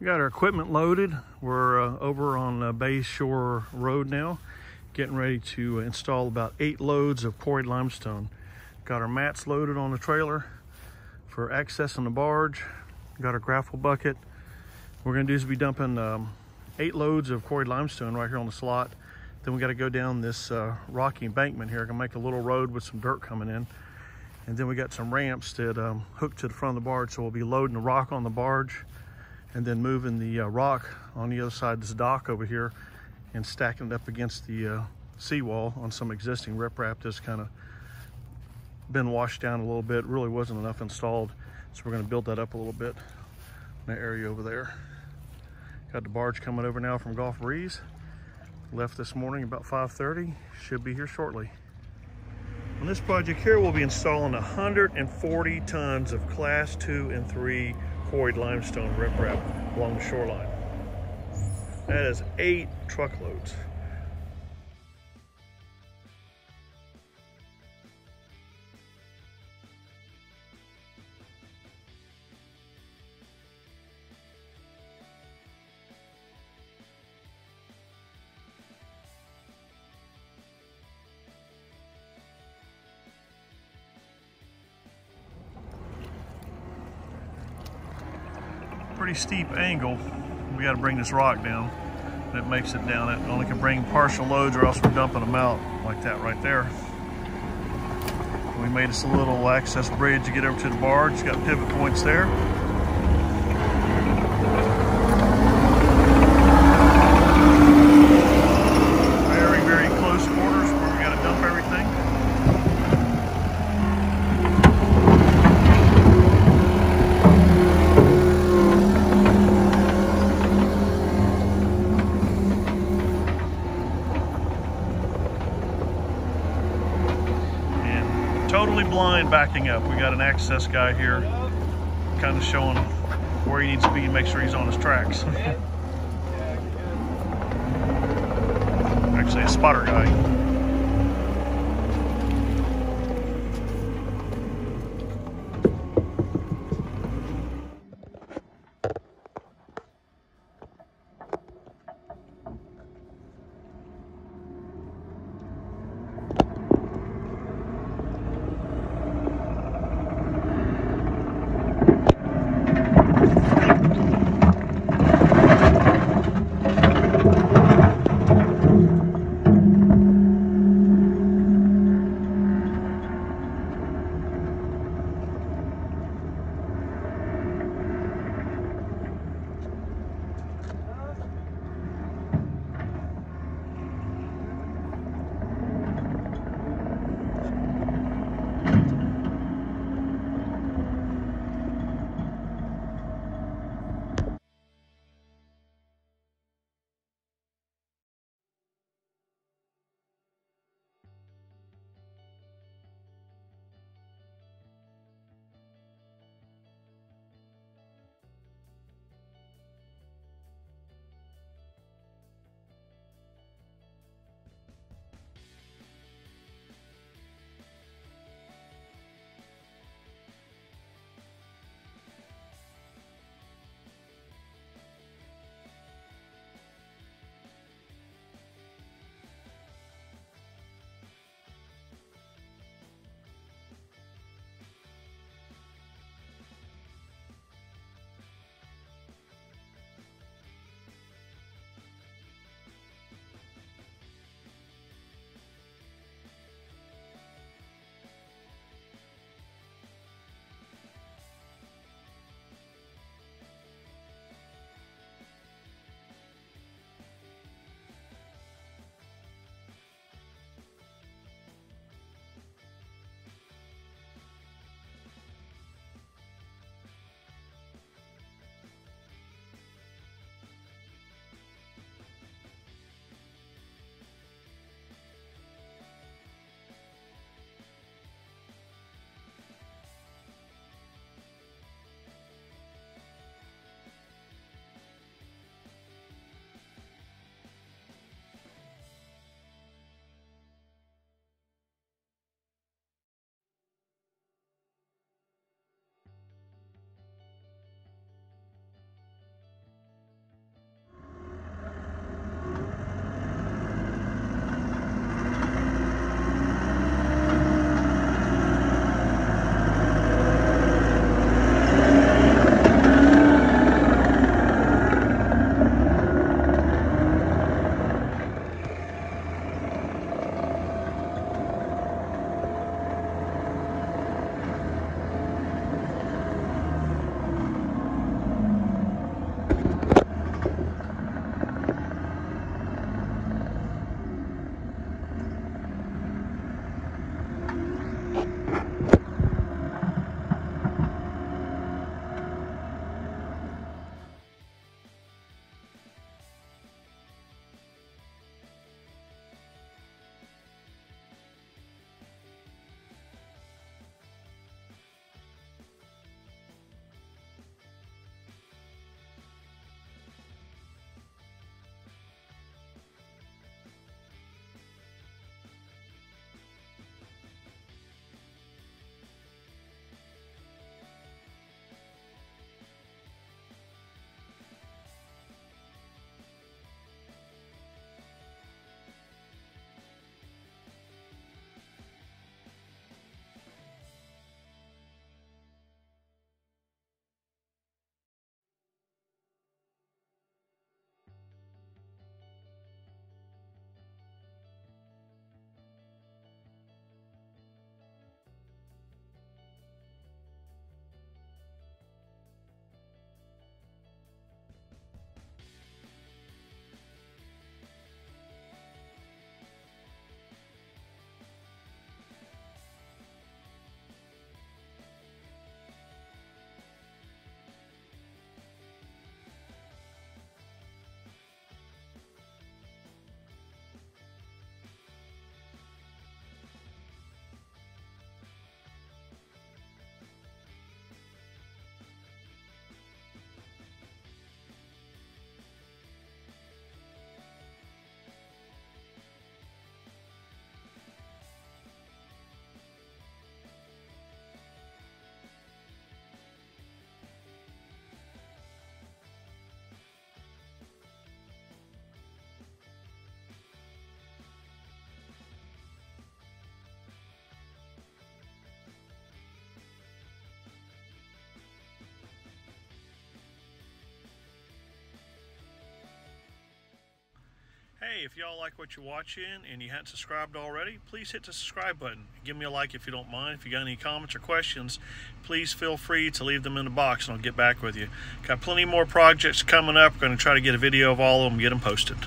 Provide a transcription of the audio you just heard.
We got our equipment loaded. We're uh, over on uh, Bay Shore Road now, getting ready to install about eight loads of quarried limestone. Got our mats loaded on the trailer for accessing the barge. Got our grapple bucket. What we're gonna do is be dumping um, eight loads of quarried limestone right here on the slot. Then we got to go down this uh, rocky embankment here. Gonna make a little road with some dirt coming in. And then we got some ramps that um, hook to the front of the barge. So we'll be loading the rock on the barge and then moving the uh, rock on the other side of this dock over here and stacking it up against the uh, seawall on some existing riprap that's kind of been washed down a little bit. Really wasn't enough installed. So we're gonna build that up a little bit in that area over there. Got the barge coming over now from Gulf Breeze. Left this morning about 5.30. Should be here shortly. On this project here, we'll be installing 140 tons of class two and three quarried limestone riprap along the shoreline. That is eight truckloads. Pretty steep angle. We got to bring this rock down. That makes it down. It only can bring partial loads or else we're dumping them out like that right there. We made us a little access bridge to get over to the barge. It's got pivot points there. Very, very close quarters where we got to dump everything. and totally blind backing up. We got an access guy here kind of showing where he needs to be and make sure he's on his tracks. Actually, a spotter guy. Hey, if y'all like what you're watching and you haven't subscribed already, please hit the subscribe button. Give me a like if you don't mind. If you got any comments or questions, please feel free to leave them in the box and I'll get back with you. Got plenty more projects coming up. Going to try to get a video of all of them, get them posted.